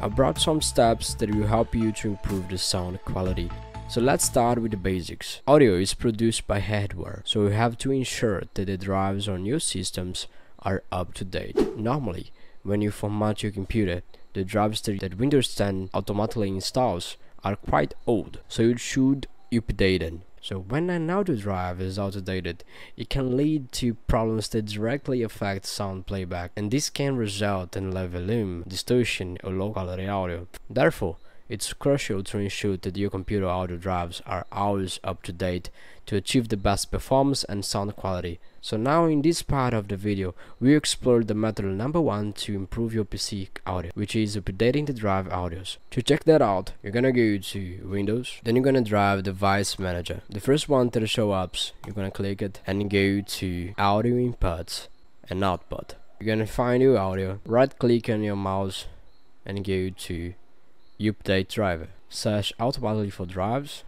I brought some steps that will help you to improve the sound quality. So let's start with the basics. Audio is produced by hardware, so you have to ensure that the drives on your systems are up to date. Normally, when you format your computer, the drives that Windows 10 automatically installs are quite old, so you should update them. So when an audio drive is outdated, it can lead to problems that directly affect sound playback, and this can result in low volume, distortion, or low quality audio. Therefore, it's crucial to ensure that your computer audio drives are always up to date to achieve the best performance and sound quality. So now in this part of the video, we explore the method number one to improve your PC audio, which is updating the drive audios. To check that out, you're gonna go to Windows, then you're gonna drive Device Manager. The first one that show up, you're gonna click it and go to Audio Inputs and Output. You're gonna find your audio, right click on your mouse and go to update driver search automatically for drives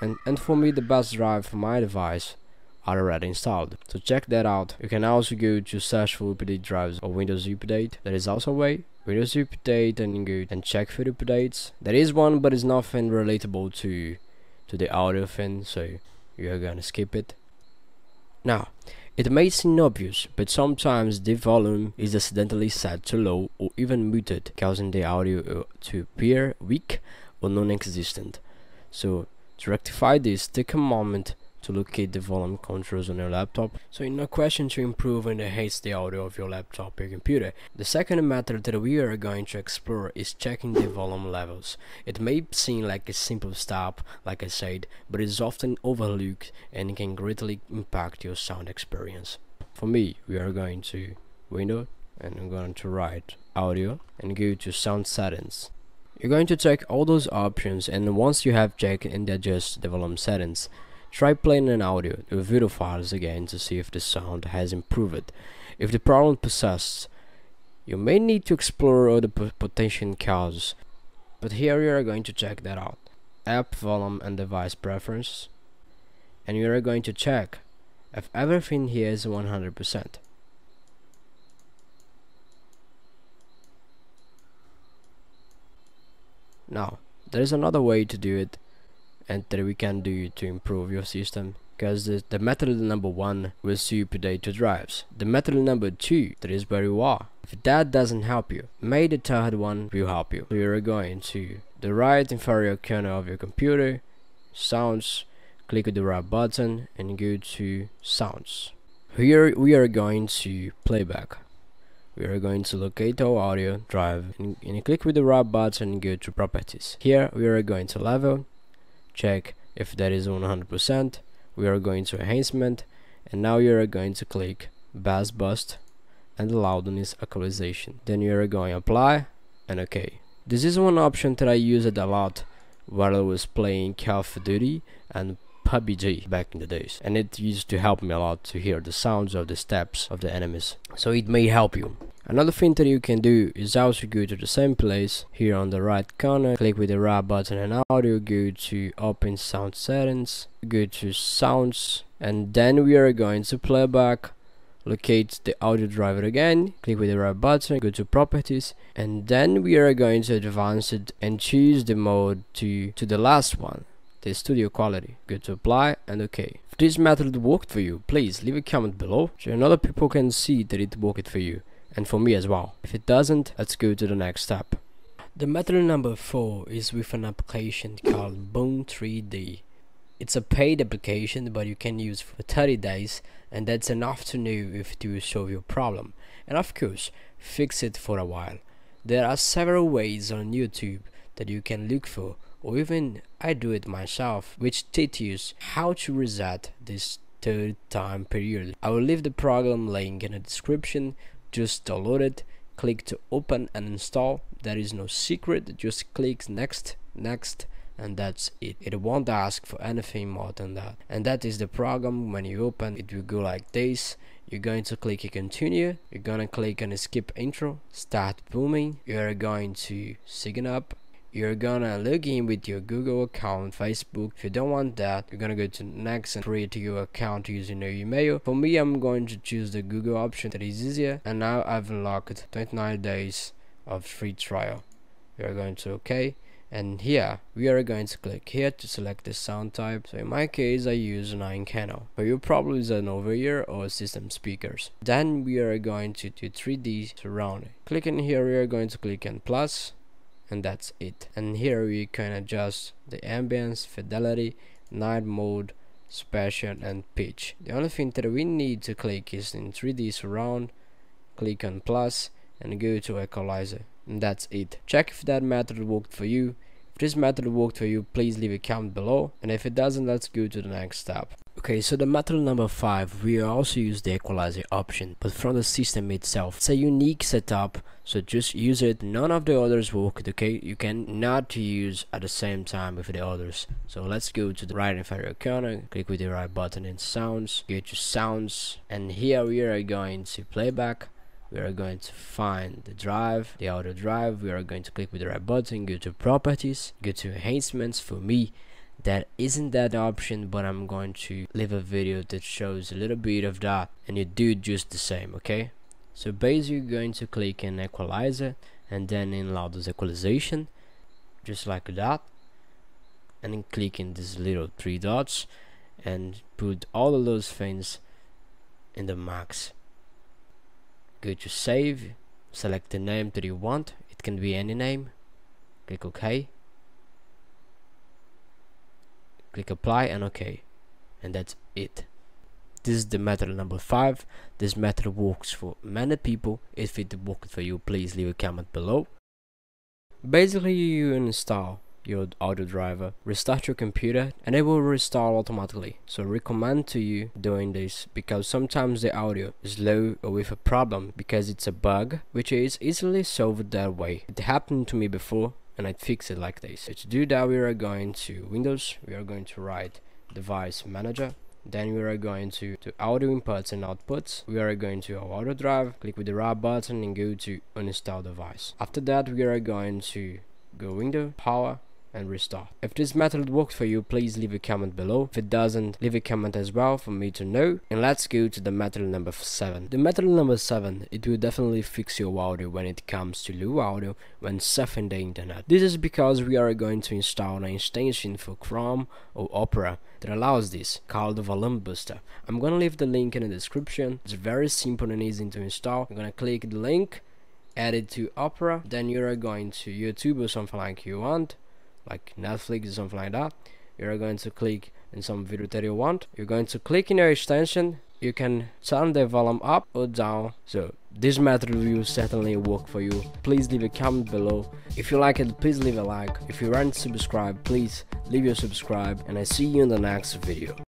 and, and for me the best drive for my device are already installed. So check that out. You can also go to search for update drives or Windows Update. That is also a way. Windows Update and go and check for updates. There is one but it's nothing relatable to to the audio thing so you're gonna skip it. Now it may seem obvious, but sometimes the volume is accidentally set to low or even muted, causing the audio to appear weak or non-existent. So to rectify this, take a moment to locate the volume controls on your laptop. So in a question to improve and enhance the audio of your laptop or computer. The second method that we are going to explore is checking the volume levels. It may seem like a simple step, like I said, but is often overlooked and can greatly impact your sound experience. For me, we are going to Window and I'm going to write audio and go to sound settings. You're going to check all those options and once you have checked and adjust the volume settings, Try playing an audio or video files again to see if the sound has improved. If the problem persists, you may need to explore other potential causes, but here you are going to check that out. App volume and device preference, and you are going to check if everything here is 100%. Now, there is another way to do it and that we can do to improve your system because the, the method number one will see update drives. The method number two, that is where you are. If that doesn't help you, maybe the third one will help you. So you're going to the right inferior corner of your computer, sounds, click the right button and go to sounds. Here we are going to playback. We are going to locate our audio drive and, and click with the right button and go to properties. Here we are going to level check if that is 100% we are going to enhancement and now you are going to click bass boost and loudness equalization. Then you are going apply and ok this is one option that I used a lot while I was playing Call of Duty and PUBG back in the days and it used to help me a lot to hear the sounds of the steps of the enemies. So it may help you Another thing that you can do is also go to the same place here on the right corner, click with the right button and audio, go to open sound settings, go to sounds and then we are going to playback locate the audio driver again click with the right button go to properties and then we are going to advance it and choose the mode to to the last one the studio quality. Go to apply and ok. If this method worked for you please leave a comment below. So other people can see that it worked for you and for me as well. If it doesn't, let's go to the next step. The method number 4 is with an application called Boom 3D. It's a paid application but you can use for 30 days and that's enough to know if it will solve your problem and of course fix it for a while. There are several ways on YouTube that you can look for or even I do it myself which teaches how to reset this third time period. I will leave the program link in the description just download it click to open and install. There is no secret just click next next and that's it. It won't ask for anything more than that. And that is the program. When you open it will go like this. You're going to click continue. You're gonna click on skip intro. Start booming. You're going to sign up you're gonna log in with your Google account, Facebook. If you don't want that, you're gonna go to next and create your account using your email. For me, I'm going to choose the Google option that is easier. And now I've unlocked 29 days of free trial we are going to OK and here we are going to click here to select the sound type so in my case I use 9 channel but you probably use an over ear or system speakers then we are going to do 3D surrounding clicking here we are going to click on plus and that's it. And here we can adjust the ambience fidelity night mode spatial and pitch. The only thing that we need to click is in 3d surround click on plus and go to equalizer. And that's it. Check if that method worked for you. If this method worked for you please leave a comment below. And if it doesn't let's go to the next step Okay, so the method number 5, we also use the equalizer option, but from the system itself. It's a unique setup, so just use it. None of the others work, okay? You can not use at the same time with the others. So let's go to the right inferior corner, click with the right button in sounds, go to sounds, and here we are going to playback we are going to find the drive the audio drive we are going to click with the right button go to properties go to enhancements for me that isn't that option but I'm going to leave a video that shows a little bit of that and you do just the same okay? So basically you're going to click in equalizer and then in loudness equalization just like that and then click in these little three dots and put all of those things in the max. Go to save select the name that you want. It can be any name. Click ok click apply and ok. And that's it. This is the method number five. This method works for many people. If it worked for you please leave a comment below. Basically you install your audio driver restart your computer and it will restart automatically. So recommend to you doing this because sometimes the audio is low or with a problem because it's a bug which is easily solved that way. It happened to me before and I fix it like this. So to do that we are going to Windows, we are going to write device manager then we are going to, to audio inputs and outputs we are going to our audio drive click with the right button and go to uninstall device after that we are going to go window power and restart. If this method works for you, please leave a comment below. If it doesn't, leave a comment as well for me to know. And let's go to the method number 7. The method number 7, it will definitely fix your audio when it comes to low audio when surfing the internet. This is because we are going to install an extension for Chrome or Opera that allows this, called the Volume Booster. I'm gonna leave the link in the description. It's very simple and easy to install. You're gonna click the link add it to Opera, then you're going to YouTube or something like you want like Netflix or something like that. You're going to click in some video that you want. You're going to click in your extension. You can turn the volume up or down. So this method will certainly work for you. Please leave a comment below. If you like it please leave a like. If you aren't subscribed please leave your subscribe and i see you in the next video